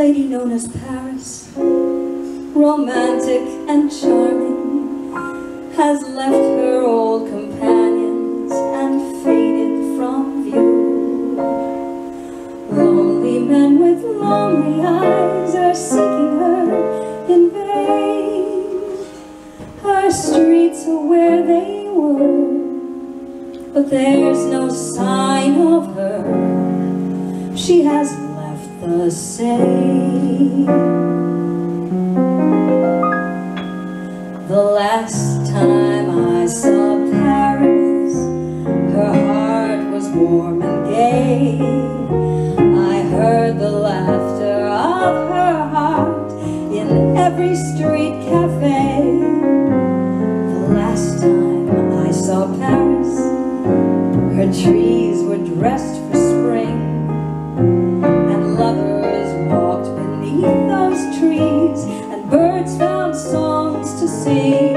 lady known as Paris, romantic and charming, has left her old companions and faded from view. Lonely men with lonely eyes are seeking her in vain. Her streets are where they were, but there's no sign of her. She has the same. The last time I saw Paris, her heart was warm and gay. I heard the laughter of her heart in every street cafe. The last time I saw Paris, her trees were dressed for sing.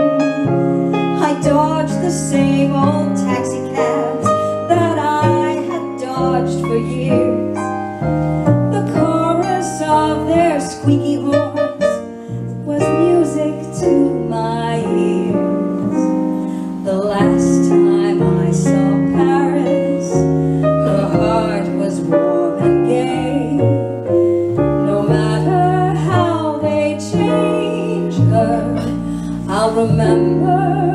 I dodged the same old taxi cabs that I had dodged for years. The chorus of their squeaky horns I'll remember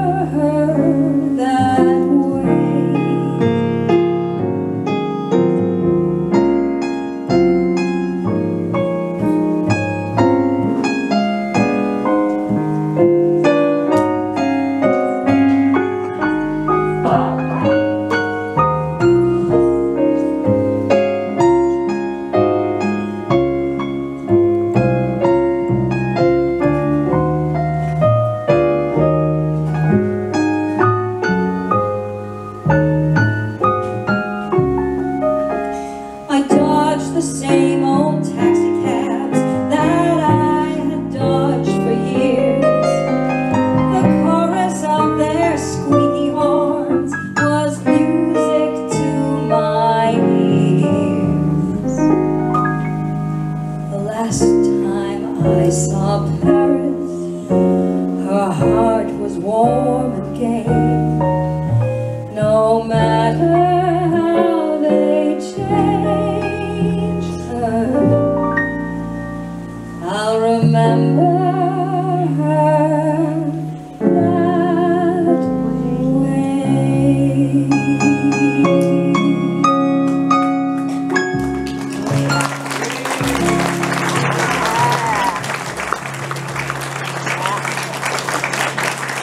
warm and